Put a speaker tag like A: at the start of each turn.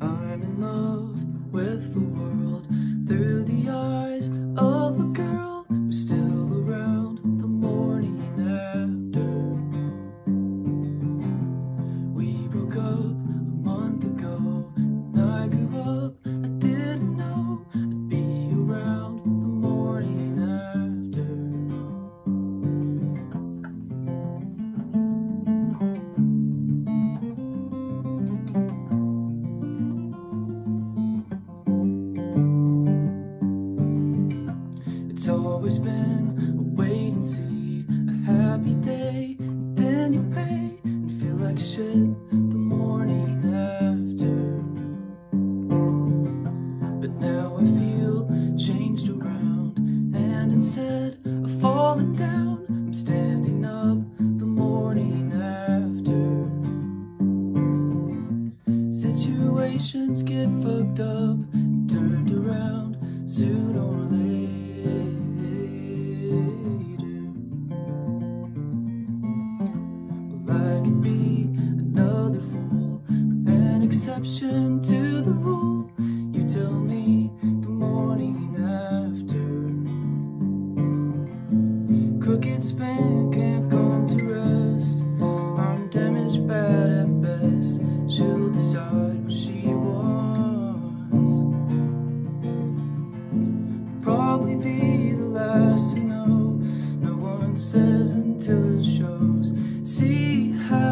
A: I'm in love with the world through the eyes It's always been a wait and see, a happy day, then you pay and feel like shit the morning after. But now I feel changed around, and instead of falling down, I'm standing up the morning after. Situations get fucked up and turned around sooner could be another fool an exception to the rule. You tell me the morning after. Crooked span can't come to rest. I'm damaged bad at best. See how.